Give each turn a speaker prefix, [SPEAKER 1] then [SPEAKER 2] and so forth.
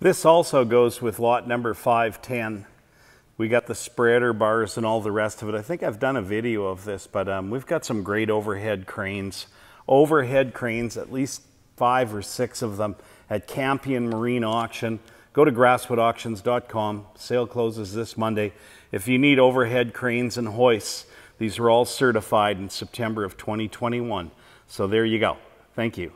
[SPEAKER 1] This also goes with lot number 510. We got the spreader bars and all the rest of it. I think I've done a video of this, but um, we've got some great overhead cranes. Overhead cranes, at least five or six of them at Campion Marine Auction. Go to grasswoodauctions.com. Sale closes this Monday. If you need overhead cranes and hoists, these were all certified in September of 2021. So there you go. Thank you.